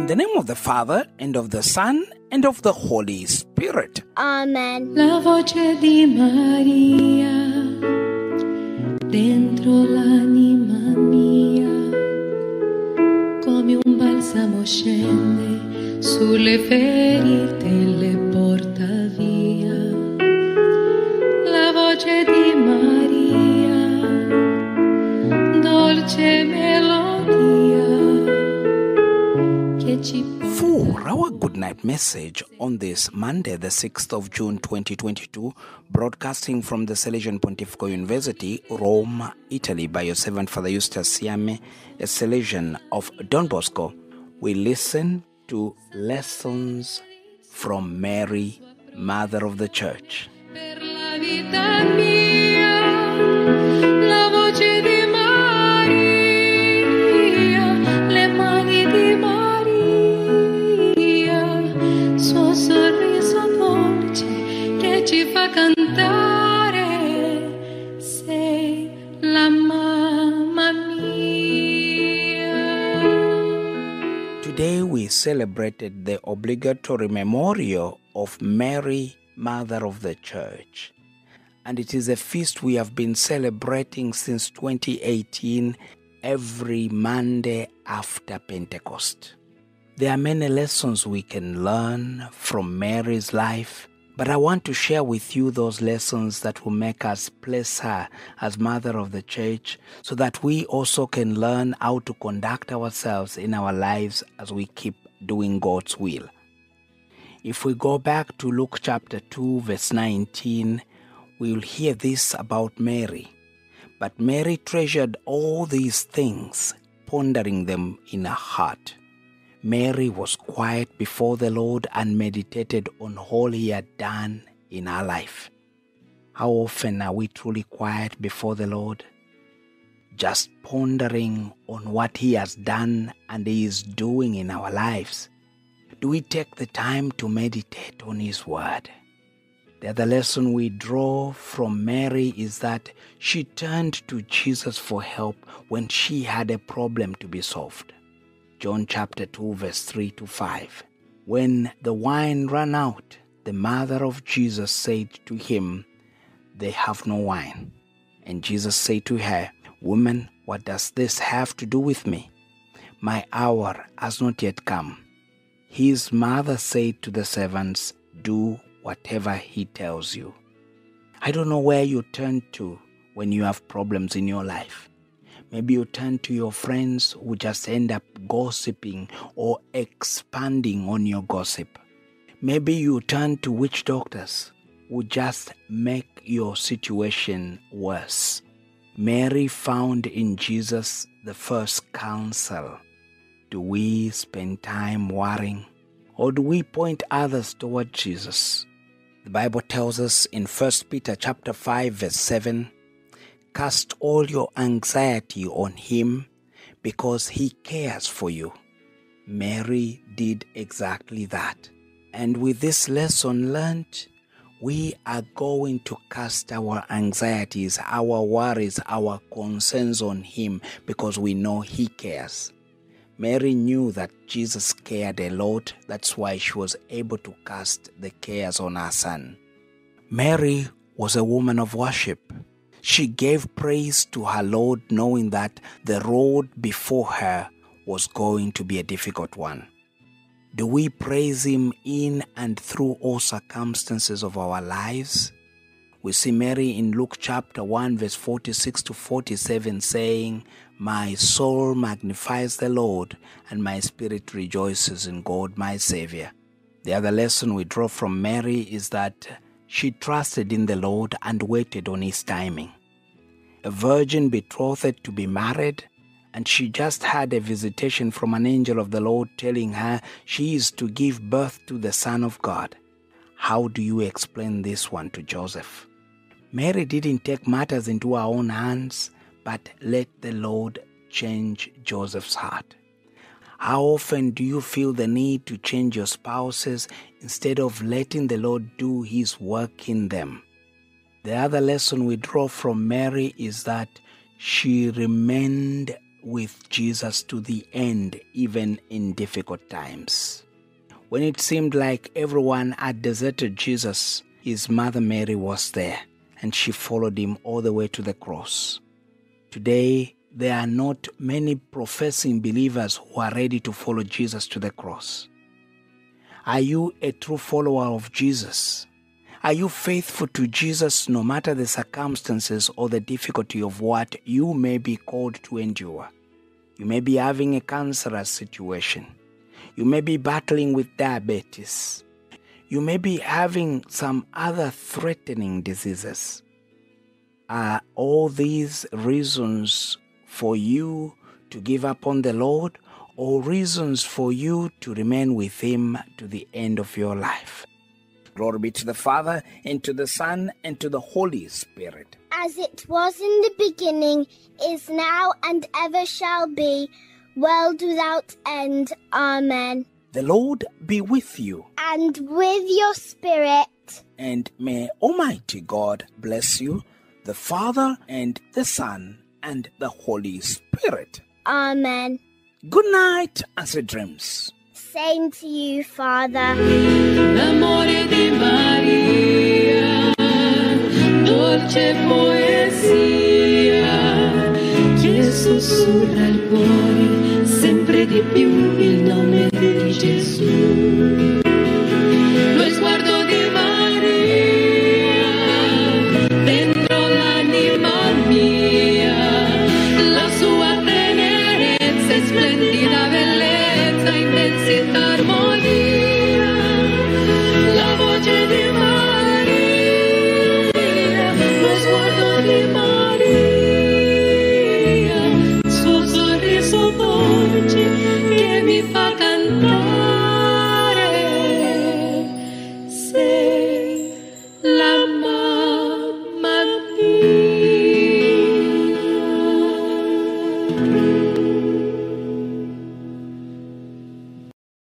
In the name of the Father, and of the Son, and of the Holy Spirit. Amen. La voce di Maria dentro l'anima mia, come un balsamo scende sulle ferite e le porta via. La voce di Maria, good night message on this Monday, the 6th of June 2022, broadcasting from the Salesian Pontifical University, Rome, Italy, by your servant Father Eustace Siame, a Salesian of Don Bosco, we listen to lessons from Mary, Mother of the Church. Fa cantare, sei la mamma mia. Today we celebrated the obligatory memorial of Mary, Mother of the Church. And it is a feast we have been celebrating since 2018 every Monday after Pentecost. There are many lessons we can learn from Mary's life, but I want to share with you those lessons that will make us place her as Mother of the Church so that we also can learn how to conduct ourselves in our lives as we keep doing God's will. If we go back to Luke chapter 2, verse 19, we will hear this about Mary. But Mary treasured all these things, pondering them in her heart. Mary was quiet before the Lord and meditated on all he had done in her life. How often are we truly quiet before the Lord? Just pondering on what he has done and he is doing in our lives. Do we take the time to meditate on his word? The other lesson we draw from Mary is that she turned to Jesus for help when she had a problem to be solved. John chapter 2, verse 3 to 5. When the wine ran out, the mother of Jesus said to him, They have no wine. And Jesus said to her, Woman, what does this have to do with me? My hour has not yet come. His mother said to the servants, Do whatever he tells you. I don't know where you turn to when you have problems in your life. Maybe you turn to your friends who just end up gossiping or expanding on your gossip. Maybe you turn to witch doctors who just make your situation worse. Mary found in Jesus the first counsel. Do we spend time worrying or do we point others toward Jesus? The Bible tells us in 1 Peter chapter 5 verse 7, cast all your anxiety on him because he cares for you. Mary did exactly that. And with this lesson learned, we are going to cast our anxieties, our worries, our concerns on him because we know he cares. Mary knew that Jesus cared a lot. That's why she was able to cast the cares on her son. Mary was a woman of worship. She gave praise to her Lord, knowing that the road before her was going to be a difficult one. Do we praise Him in and through all circumstances of our lives? We see Mary in Luke chapter 1, verse 46 to 47 saying, My soul magnifies the Lord, and my spirit rejoices in God my Savior. The other lesson we draw from Mary is that she trusted in the Lord and waited on His timing. A virgin betrothed to be married, and she just had a visitation from an angel of the Lord telling her she is to give birth to the Son of God. How do you explain this one to Joseph? Mary didn't take matters into her own hands, but let the Lord change Joseph's heart. How often do you feel the need to change your spouses instead of letting the Lord do His work in them? The other lesson we draw from Mary is that she remained with Jesus to the end, even in difficult times. When it seemed like everyone had deserted Jesus, his mother Mary was there and she followed him all the way to the cross. Today, there are not many professing believers who are ready to follow Jesus to the cross. Are you a true follower of Jesus? Are you faithful to Jesus no matter the circumstances or the difficulty of what you may be called to endure? You may be having a cancerous situation. You may be battling with diabetes. You may be having some other threatening diseases. Are all these reasons for you to give up on the Lord or reasons for you to remain with Him to the end of your life? Glory be to the Father, and to the Son, and to the Holy Spirit. as it was in the beginning, is now, and ever shall be, world without end. Amen. The Lord be with you, And with your spirit, and may Almighty God bless you, the Father, and the Son, and the Holy Spirit. Amen. Good night, as it dreams. Same to you, Father. L'amore di Maria, dolce poesia, che sussurra al cuore sempre di più